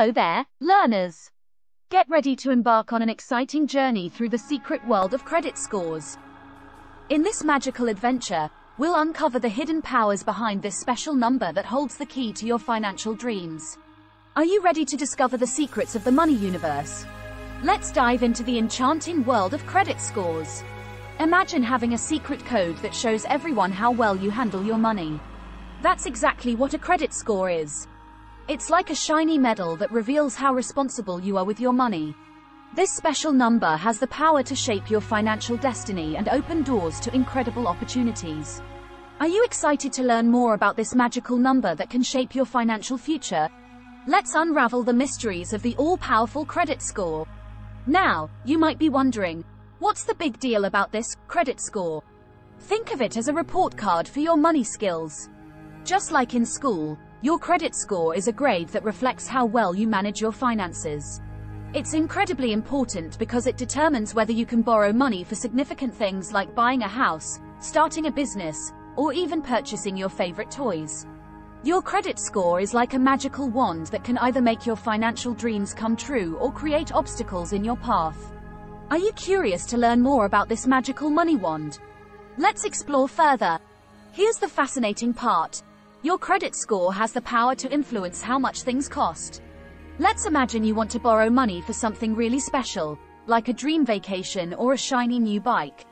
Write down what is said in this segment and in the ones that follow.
Hello there, learners. Get ready to embark on an exciting journey through the secret world of credit scores. In this magical adventure, we'll uncover the hidden powers behind this special number that holds the key to your financial dreams. Are you ready to discover the secrets of the money universe? Let's dive into the enchanting world of credit scores. Imagine having a secret code that shows everyone how well you handle your money. That's exactly what a credit score is. It's like a shiny medal that reveals how responsible you are with your money. This special number has the power to shape your financial destiny and open doors to incredible opportunities. Are you excited to learn more about this magical number that can shape your financial future? Let's unravel the mysteries of the all-powerful credit score. Now, you might be wondering, what's the big deal about this credit score? Think of it as a report card for your money skills. Just like in school, your credit score is a grade that reflects how well you manage your finances. It's incredibly important because it determines whether you can borrow money for significant things like buying a house, starting a business, or even purchasing your favorite toys. Your credit score is like a magical wand that can either make your financial dreams come true or create obstacles in your path. Are you curious to learn more about this magical money wand? Let's explore further. Here's the fascinating part. Your credit score has the power to influence how much things cost. Let's imagine you want to borrow money for something really special, like a dream vacation or a shiny new bike.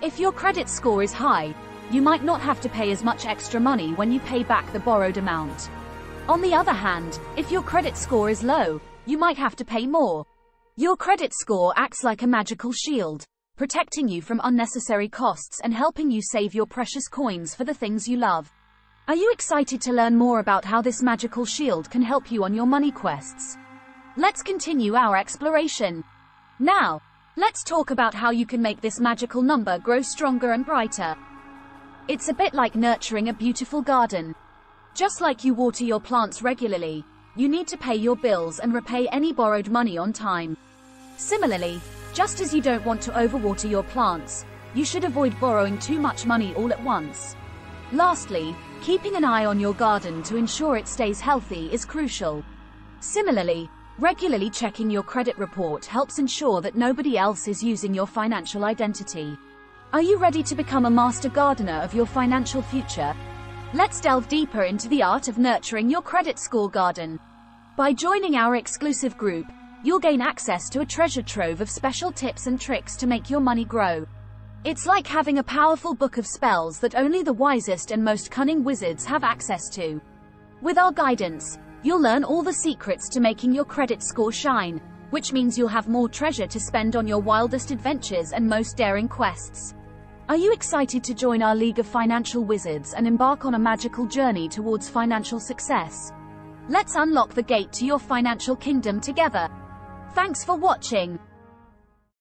If your credit score is high, you might not have to pay as much extra money when you pay back the borrowed amount. On the other hand, if your credit score is low, you might have to pay more. Your credit score acts like a magical shield, protecting you from unnecessary costs and helping you save your precious coins for the things you love. Are you excited to learn more about how this magical shield can help you on your money quests? Let's continue our exploration. Now, let's talk about how you can make this magical number grow stronger and brighter. It's a bit like nurturing a beautiful garden. Just like you water your plants regularly, you need to pay your bills and repay any borrowed money on time. Similarly, just as you don't want to overwater your plants, you should avoid borrowing too much money all at once. Lastly, keeping an eye on your garden to ensure it stays healthy is crucial. Similarly, regularly checking your credit report helps ensure that nobody else is using your financial identity. Are you ready to become a master gardener of your financial future? Let's delve deeper into the art of nurturing your credit score garden. By joining our exclusive group, you'll gain access to a treasure trove of special tips and tricks to make your money grow. It's like having a powerful book of spells that only the wisest and most cunning wizards have access to. With our guidance, you'll learn all the secrets to making your credit score shine, which means you'll have more treasure to spend on your wildest adventures and most daring quests. Are you excited to join our League of Financial Wizards and embark on a magical journey towards financial success? Let's unlock the gate to your financial kingdom together. Thanks for watching.